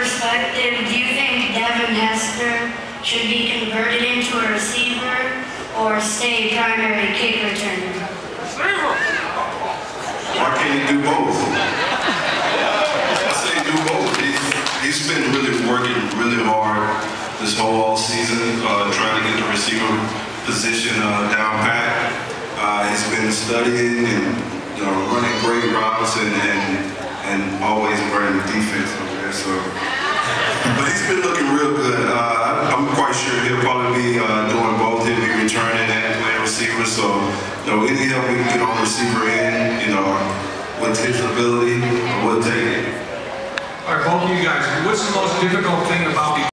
perspective, do you think Devin Hester should be converted into a receiver or stay primary kick returner? Why can't he do both? I say do both. He's, been really working really hard this whole all season, uh, trying to get the receiver position uh, down pat. Uh, he's been studying and you know, running great routes and, and, and always running defense uh, doing both. He'll be returning and playing receiver. So, you know, any help we can get on receiver end, you know, with his ability, we'll take it. All right, both of you guys, what's the most difficult thing about